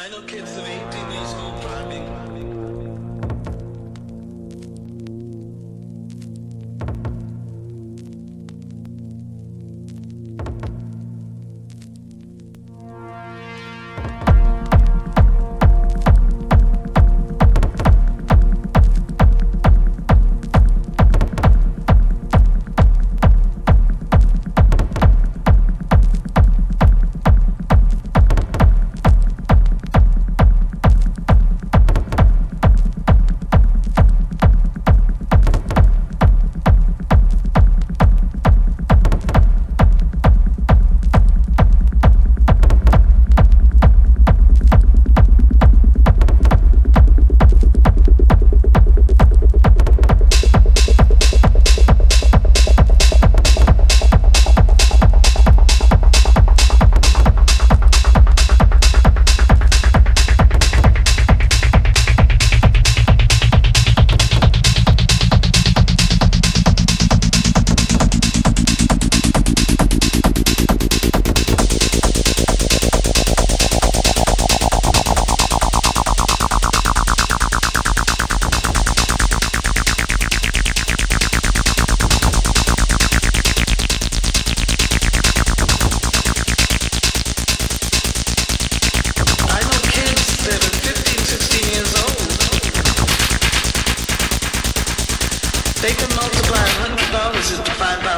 I know kids of 18 years old driving.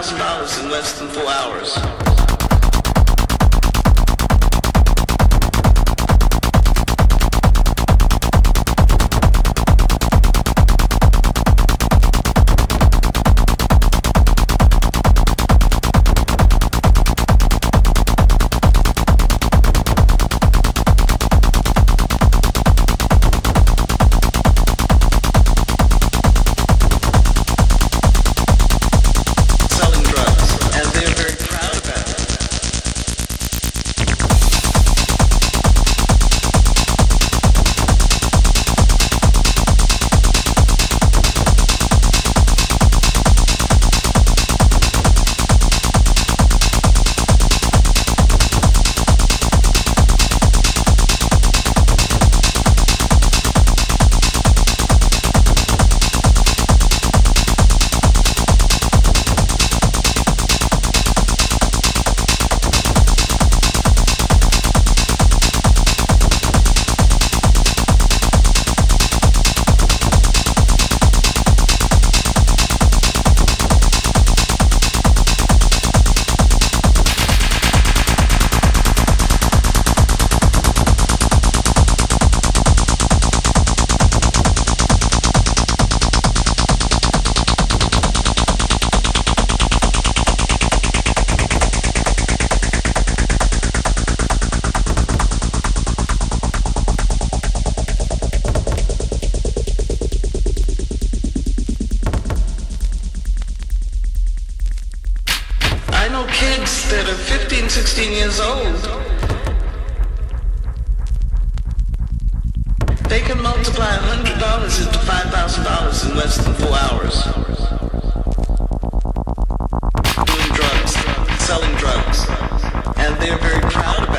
$1,000 in less than four hours. 16 years old, they can multiply $100 into $5,000 in less than four hours. Doing drugs, selling drugs, and they're very proud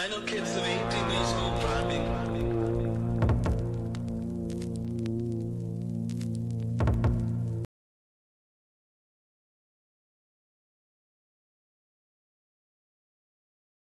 I know kids